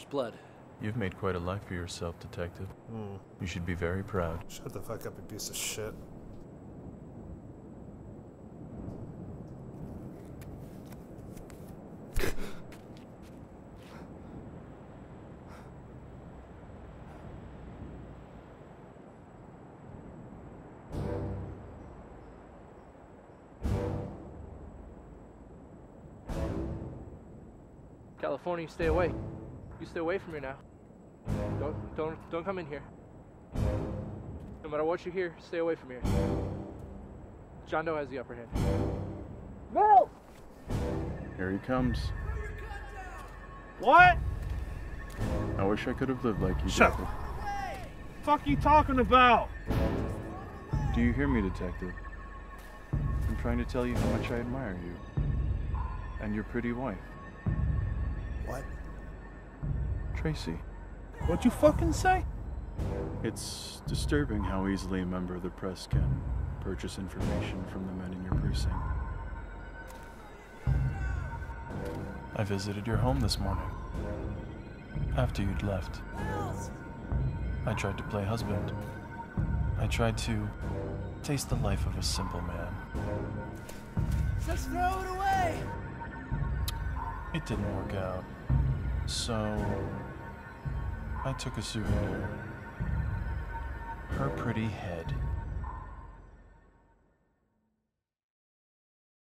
There's blood. You've made quite a life for yourself, Detective. Hmm. You should be very proud. Shut the fuck up, you piece of shit. California, stay away. You stay away from here now. Don't, don't, don't come in here. No matter what you hear, stay away from here. John Doe has the upper hand. No! Here he comes. What? I wish I could have lived like you, Shut Jacob. Fuck you talking about? Do you hear me, Detective? I'm trying to tell you how much I admire you. And your pretty wife, What? Tracy. What you fucking say? It's disturbing how easily a member of the press can purchase information from the men in your precinct. I visited your home this morning. After you'd left. I tried to play husband. I tried to taste the life of a simple man. Just throw it away! It didn't work out. So I took a souvenir. Her pretty head.